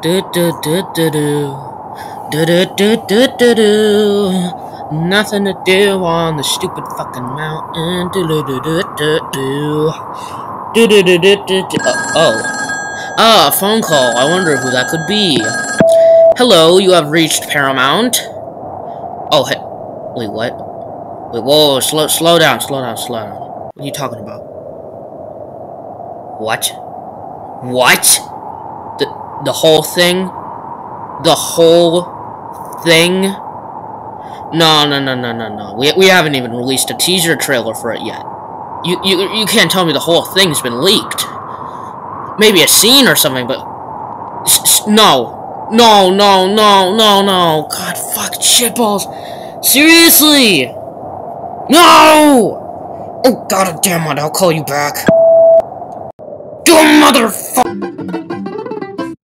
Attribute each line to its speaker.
Speaker 1: Do do do do do. Do do do do do do. Nothing to do on the stupid fucking mountain. Do do do do do do. Do do do do do do. Oh. Ah, phone call. I wonder who that could be. Hello, you have reached Paramount. Oh, hey. Wait, what? Wait, whoa, slow, slow down, slow down, slow down. What are you talking about? What? What? The whole thing? The whole thing? No, no, no, no, no, no. We, we haven't even released a teaser trailer for it yet. You, you, you can't tell me the whole thing's been leaked. Maybe a scene or something, but... No. No, no, no, no, no. God, fuck, shitballs. Seriously! No! Oh, god damn it, I'll call you back. You motherfucker!